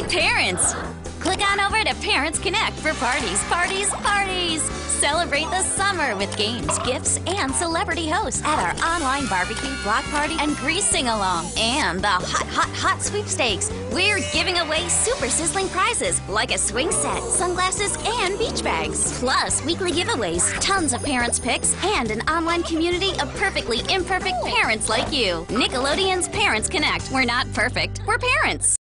meet parents! Click on over to Parents Connect for parties, parties, parties! Celebrate the summer with games, gifts, and celebrity hosts at our online barbecue, block party, and grease sing along. And the hot, hot, hot sweepstakes. We're giving away super sizzling prizes like a swing set, sunglasses, and beach bags. Plus, weekly giveaways, tons of parents' picks, and an online community of perfectly imperfect parents like you. Nickelodeon's Parents Connect. We're not perfect, we're parents.